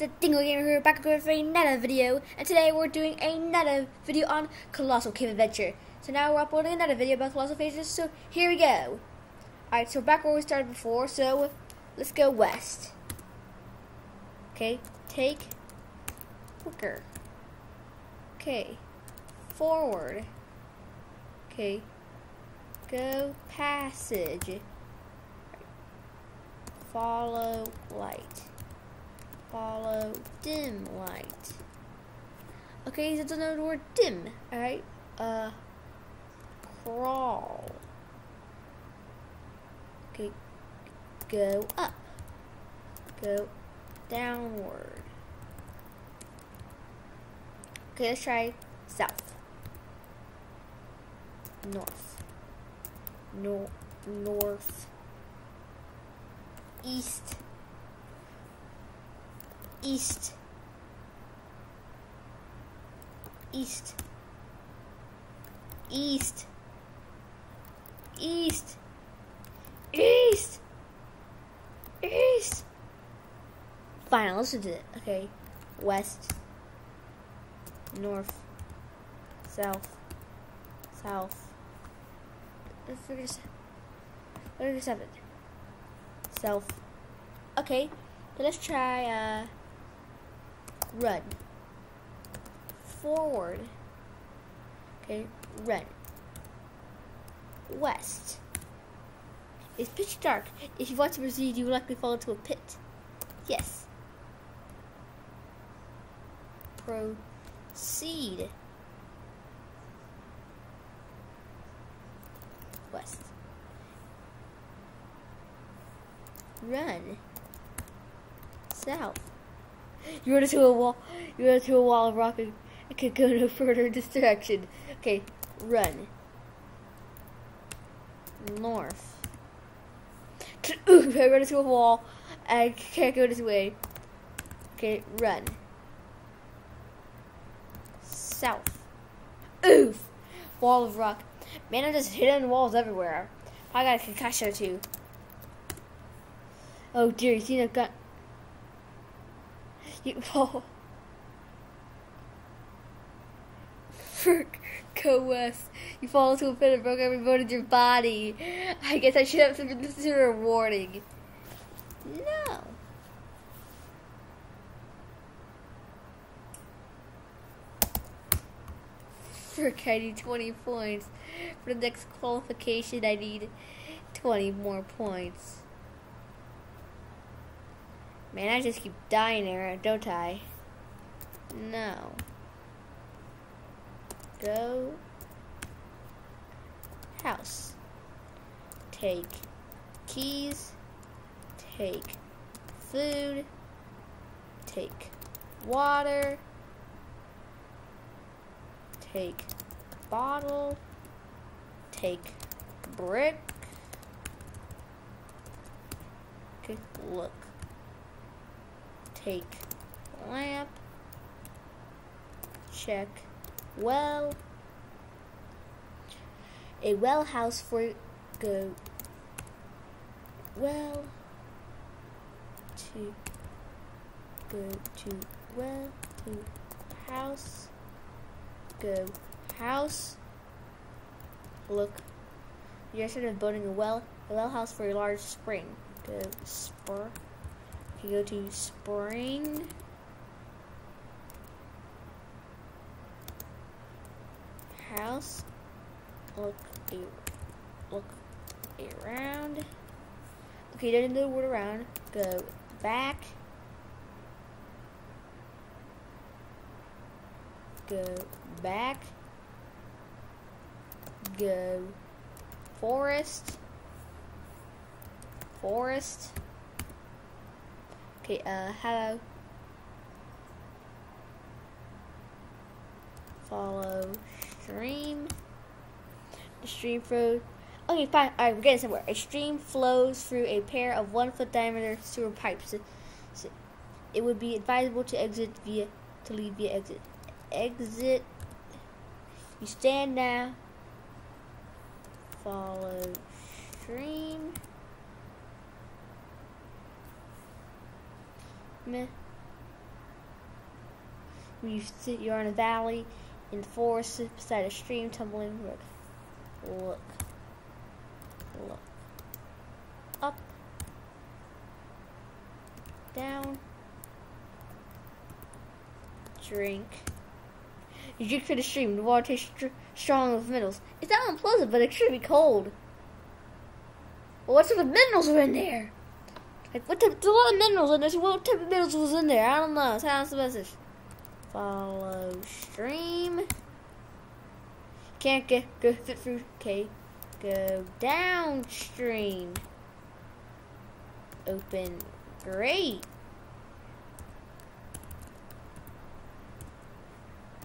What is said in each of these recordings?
it's a Dingo Gamer here back with another video and today we're doing another video on Colossal Cave Adventure. So now we're uploading another video about Colossal Phases, so here we go. Alright, so back where we started before, so let's go west. Okay, take quicker. Okay, forward. Okay, go passage. Follow light follow dim light. Okay, know the word dim, alright? Uh, crawl. Okay, go up. Go downward. Okay, let's try south. North. No north. East east. East. East. East. East. East. Fine i'll listen to it okay? West. North. South. South. Figure seven south. Okay let's try uh run. Forward. Okay, run. West. It's pitch dark. If you want to proceed, you will likely fall into a pit. Yes. Proceed. West. Run. South. You run into a wall. You run into a wall of rock and can go no further this direction. Okay, run. North. Ooh, I run into a wall. I can't go this way. Okay, run. South. Oof! Wall of rock. Man, I'm just hitting walls everywhere. I got a concussion too. Oh dear, you see that gun? Frick, go west. You fall into a pit and broke every bone in your body. I guess I should have considered a warning. No. Frick, I need 20 points. For the next qualification, I need 20 more points. Man, I just keep dying there, don't I? No. Go. House. Take keys. Take food. Take water. Take bottle. Take brick. Okay, look take lamp, check well, a well house for go well to go to well to house go house look you're of building a well a well house for a large spring go spur you go to spring. House. Look, look around. Okay, doesn't do the word around. Go back. Go back. Go forest. Forest. Okay, uh, hello. Follow stream. The stream flows. Okay, fine. Alright, we're getting somewhere. A stream flows through a pair of one foot diameter sewer pipes. It would be advisable to exit via to leave via exit. Exit. You stand now. Follow stream. Meh. you sit, you're in a valley, in the forest, beside a stream, tumbling brook. Look. Look. Up. Down. Drink. You drink from the stream. The water tastes str- strong with minerals. It's not unpleasant, but extremely cold. Well, what sort of minerals are in there? Like, what type? There's a lot of minerals in there. What type of minerals was in there? I don't know. Sounds the message. Follow stream. Can't get go through. Okay, go downstream. Open. Great.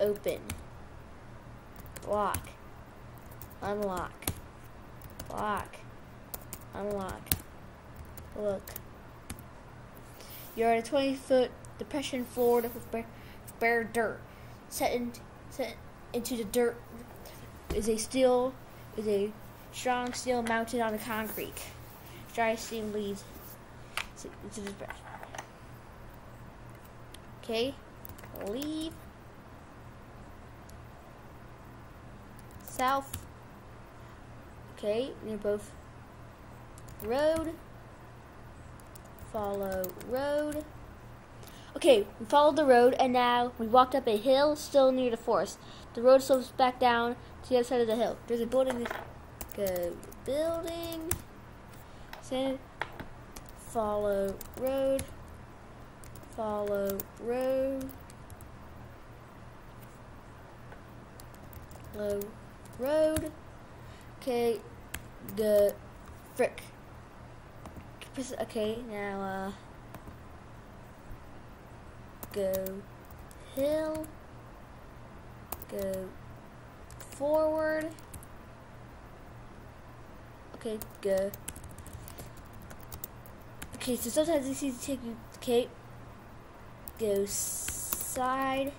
Open. Lock. Unlock. Lock. Unlock. Look. You're at a 20 foot depression floored with bare, bare dirt. Set, in, set into the dirt is a steel, is a strong steel mounted on the concrete. Dry steam leads into the depression. Okay, leave. South. Okay, they're both road. Follow road. Okay, we followed the road and now we walked up a hill still near the forest. The road slopes back down to the other side of the hill. There's a building. Go building. Send. Follow road. Follow road. Follow road. Okay, the frick. Okay, now uh go hill, go forward. Okay, go. Okay, so sometimes it's easy to take you. Okay, go side.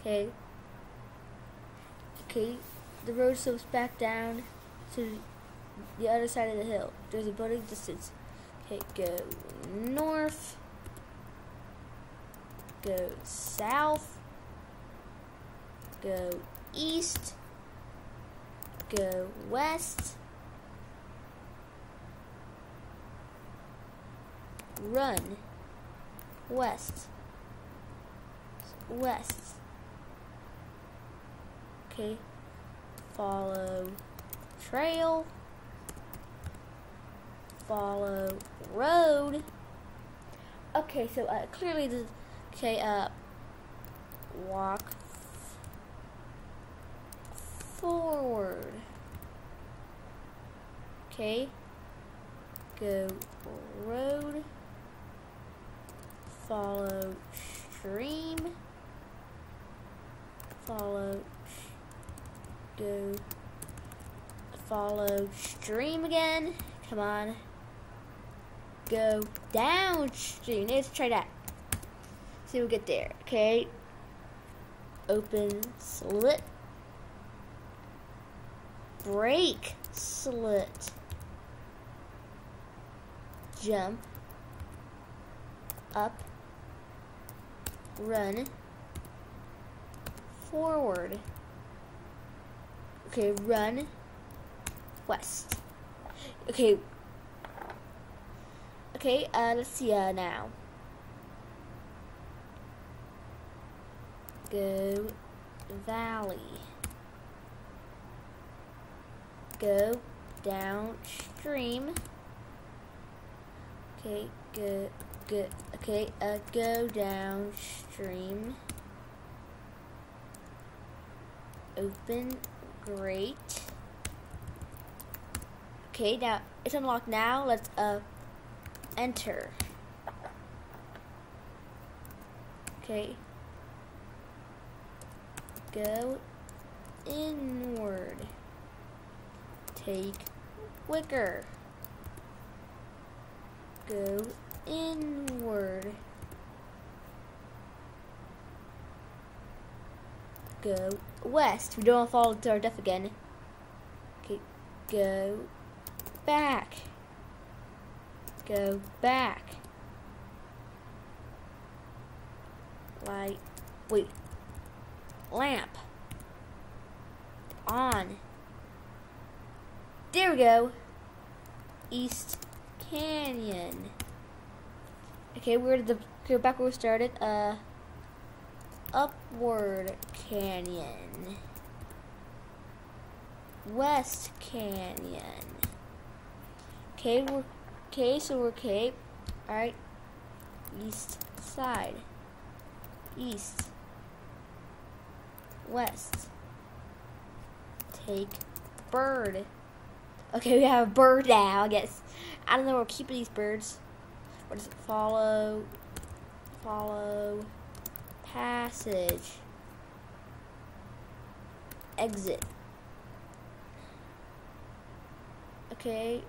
Okay. Okay, the road slopes back down to the other side of the hill. There's a building distance. Okay, go north. Go south. Go east. Go west. Run. West. West. Okay. Follow trail. Follow road. Okay, so uh, clearly the okay uh walk forward. Okay. Go road. Follow stream. Follow. Go. Follow stream again. Come on. Go downstream. Let's try that. See if we get there. Okay. Open slit. Break slit. Jump. Up. Run. Forward. Okay, run. West. Okay. Okay, uh, let's see uh, now. Go valley. Go downstream. Okay, go, go, okay, uh, go downstream. Open, great. Okay, now it's unlocked now. Let's uh enter. Okay. Go inward. Take wicker. Go inward. Go west. We don't want to fall to our death again. Okay, go back. Go back. Light, Wait. Lamp. On. There we go. East Canyon. Okay, we're the go back where we started. Uh, Upward Canyon. West Canyon. Okay, we're okay, so we're okay. Alright. East side. East. West. Take bird. Okay, we have a bird now, I guess. I don't know we're keeping these birds. What does it follow? Follow. Passage. Exit. Okay.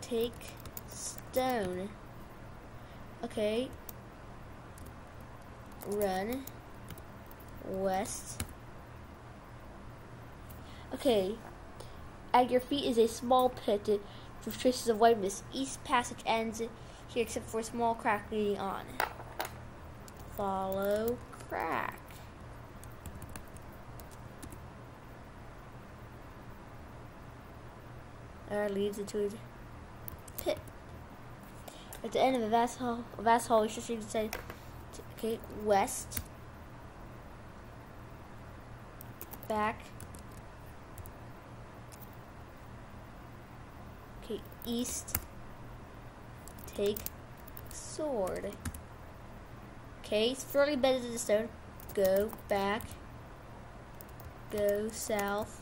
Take stone. Okay. Run. West. Okay. At your feet is a small pit with traces of white mist. East passage ends here except for a small crack leading on. Follow crack. That leads into. At the end of a vast hall, vast hall, we should say, okay, west, back, okay, east, take sword. Okay, it's fairly better than the stone. Go back, go south,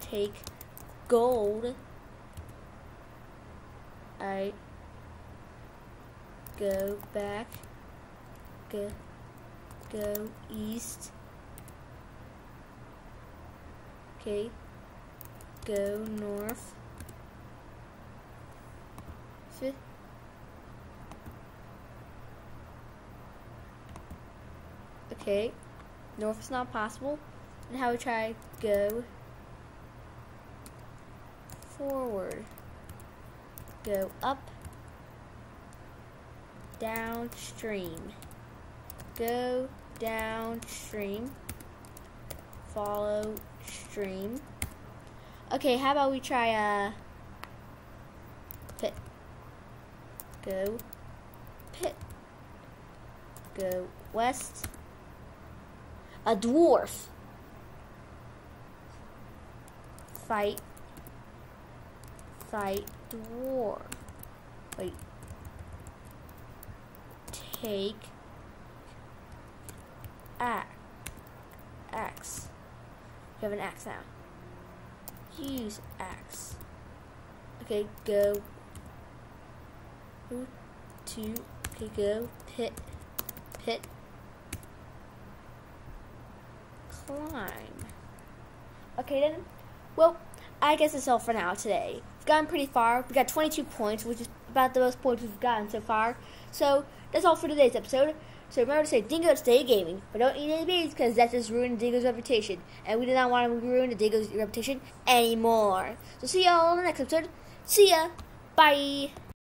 take gold. Alright. Go back. Go go east. Okay. Go north. Okay. North is not possible. And how we try go forward. Go up, downstream. Go downstream. Follow stream. Okay, how about we try uh pit. Go pit. Go west. A dwarf. Fight fight dwarf. Wait. Take axe. Axe. You have an axe now. Use axe. Okay, go. Two. Okay, go. Pit. Pit. Climb. Okay then. Well, I guess that's all for now today. Gotten pretty far. We got 22 points, which is about the most points we've gotten so far. So that's all for today's episode. So remember to say Dingo stay gaming, but don't eat any babies because that just ruined Dingo's reputation, and we do not want to ruin Dingo's reputation anymore. So see y'all in the next episode. See ya. Bye.